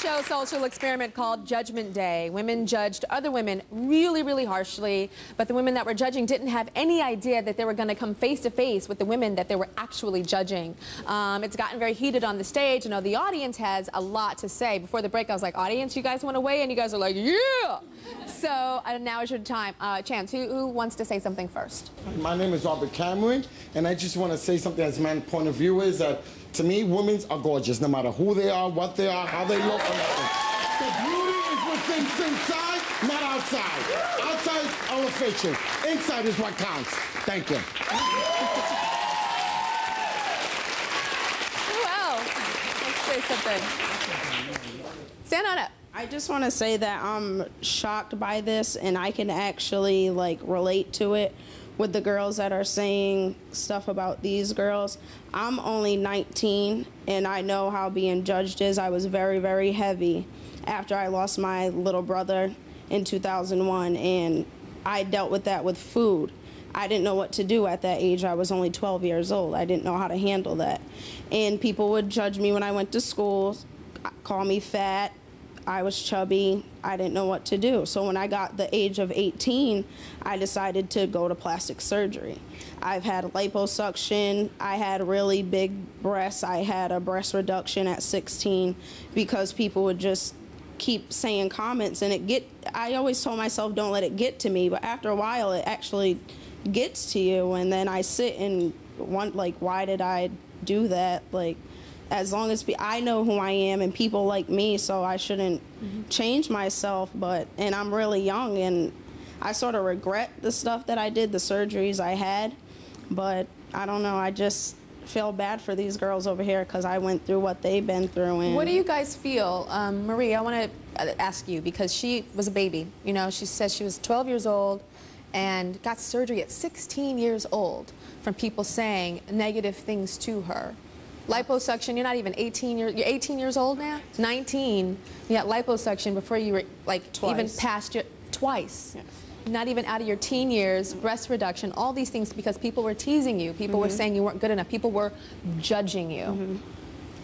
show social experiment called Judgment Day. Women judged other women really, really harshly, but the women that were judging didn't have any idea that they were going to come face to face with the women that they were actually judging. Um, it's gotten very heated on the stage. You know, the audience has a lot to say. Before the break, I was like, audience, you guys want to weigh in? You guys are like, yeah! So uh, now is your time. Uh, Chance, who, who wants to say something first? My name is Robert Cameron, and I just want to say something as my point of view is that to me, women are gorgeous, no matter who they are, what they are, how they look, or nothing. The beauty is what's inside, not outside. Outside is artificial. Inside is what counts. Thank you. Who else? Let's say something. Stand on up. I just want to say that I'm shocked by this and I can actually like relate to it with the girls that are saying stuff about these girls. I'm only 19 and I know how being judged is. I was very, very heavy after I lost my little brother in 2001 and I dealt with that with food. I didn't know what to do at that age. I was only 12 years old. I didn't know how to handle that. And people would judge me when I went to school, call me fat, I was chubby. I didn't know what to do. So when I got the age of 18, I decided to go to plastic surgery. I've had liposuction. I had really big breasts. I had a breast reduction at 16 because people would just keep saying comments and it get I always told myself don't let it get to me, but after a while it actually gets to you and then I sit and want like why did I do that? Like as long as I know who I am and people like me, so I shouldn't mm-hmm. change myself. But and I'm really young and I sort of regret the stuff that I did, the surgeries I had. But I don't know. I just feel bad for these girls over here because I went through what they've been through. And what do you guys feel, um, Marie? I want to ask you because she was a baby. You know, she says she was 12 years old and got surgery at 16 years old from people saying negative things to her liposuction, you're not even 18 years, you're 18 years old now? 19, you got liposuction before you were like twice. even past your, twice. Not even out of your teen years, breast reduction, all these things because people were teasing you. People mm -hmm. were mm-hmm. saying you weren't good enough. People were judging you. Mm -hmm.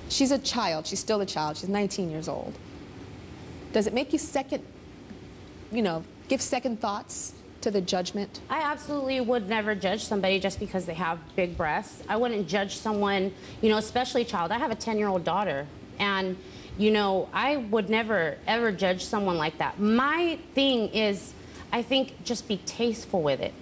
She's a child. She's still a child. She's 19 years old. Does it make you second, you know, give second thoughts to the judgment? I absolutely would never judge somebody just because they have big breasts. I wouldn't judge someone, you know, especially a child. I have a 10-year-old daughter, and, you know, I would never, ever judge someone like that. My thing is, I think, just be tasteful with it.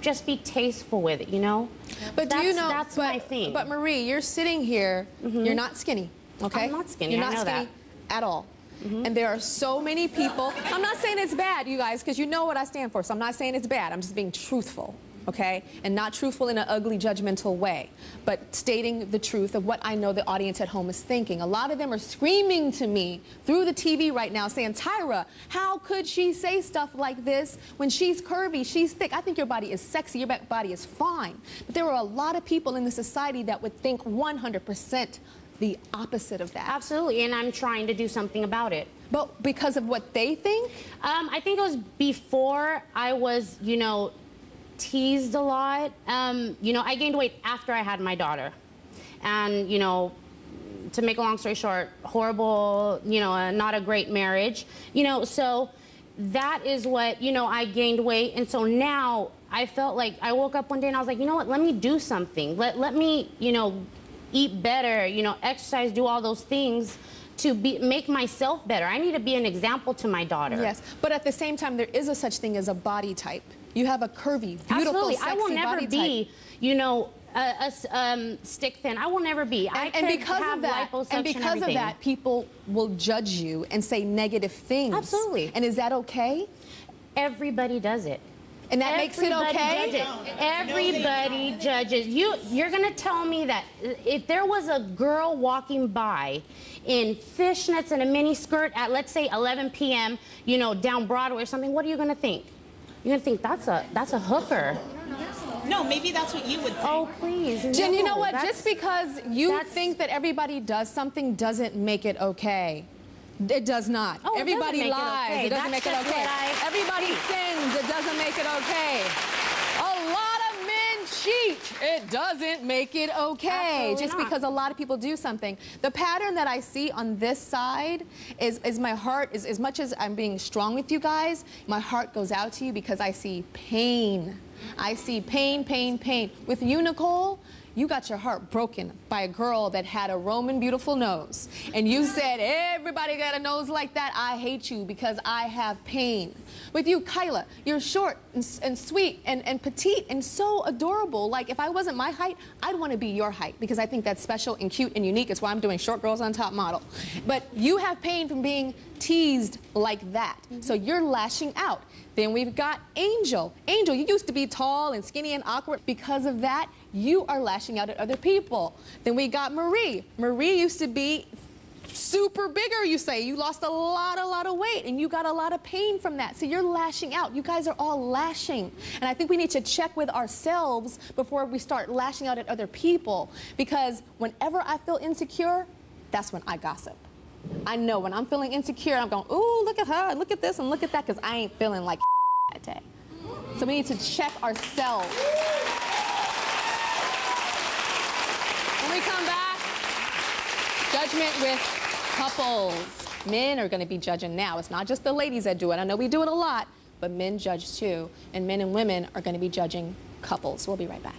Just be tasteful with it, you know? But that's, do you know, that's but, my thing. But Marie, you're sitting here, mm -hmm. you're not skinny, okay? I'm not skinny, you're not skinny that. at all. Mm -hmm. And there are so many people. I'm not saying it's bad, you guys, because you know what I stand for. So I'm not saying it's bad. I'm just being truthful, okay? And not truthful in an ugly, judgmental way, but stating the truth of what I know the audience at home is thinking. A lot of them are screaming to me through the TV right now saying, Tyra, how could she say stuff like this when she's curvy, she's thick? I think your body is sexy, your body is fine. But there are a lot of people in the society that would think 100% the opposite of that. Absolutely, and I'm trying to do something about it. But because of what they think? Um, I think it was before I was, you know, teased a lot. Um, you know, I gained weight after I had my daughter. And, you know, to make a long story short, horrible, you know, uh, not a great marriage. You know, so that is what, you know, I gained weight. And so now I felt like I woke up one day and I was like, you know what, let me do something. Let, let me, you know, eat better, you know, exercise, do all those things to be, make myself better. I need to be an example to my daughter. Yes, but at the same time, there is a such thing as a body type. You have a curvy, beautiful, Absolutely. sexy I will never body be, type. you know, a, a um, stick thin. I will never be. And, and because of that, and because of that, people will judge you and say negative things. Absolutely. And is that okay? Everybody does it. And that Everybody makes it okay? Judges. Everybody judges. You, you're going to tell me that if there was a girl walking by in fishnets and a mini skirt at, let's say, 11 p.m., you know, down Broadway or something, what are you going to think? You're going to think that's a, that's a hooker. No, maybe that's what you would oh, think. Oh, please. Jen, no, you know what? Just because you think that everybody does something doesn't make it okay. It does not. Oh, Everybody it lies. It, okay. it doesn't That's make it okay. I... Everybody sins. It doesn't make it okay. A lot of men cheat, it doesn't make it okay. Absolutely just not. because a lot of people do something. The pattern that I see on this side is, is my heart, is as much as I'm being strong with you guys, my heart goes out to you because I see pain. I see pain, pain, pain. With you, Nicole, you got your heart broken by a girl that had a Roman beautiful nose. And you said, everybody got a nose like that. I hate you because I have pain. With you, Kyla, you're short and, and sweet and, and petite and so adorable. Like, if I wasn't my height, I'd want to be your height because I think that's special and cute and unique. It's why I'm doing Short Girls on Top Model. But you have pain from being teased like that. Mm-hmm. So you're lashing out. Then we've got Angel. Angel, you used to be tall and skinny and awkward. Because of that, you are lashing out at other people. Then we got Marie. Marie used to be super bigger, you say. You lost a lot, a lot of weight, and you got a lot of pain from that. So you're lashing out. You guys are all lashing. And I think we need to check with ourselves before we start lashing out at other people. Because whenever I feel insecure, that's when I gossip. I know when I'm feeling insecure, I'm going, ooh, look at her, look at this, and look at that, because I ain't feeling like that day. So we need to check ourselves. When we come back, judgment with couples. Men are going to be judging now. It's not just the ladies that do it. I know we do it a lot, but men judge too. And men and women are going to be judging couples. We'll be right back.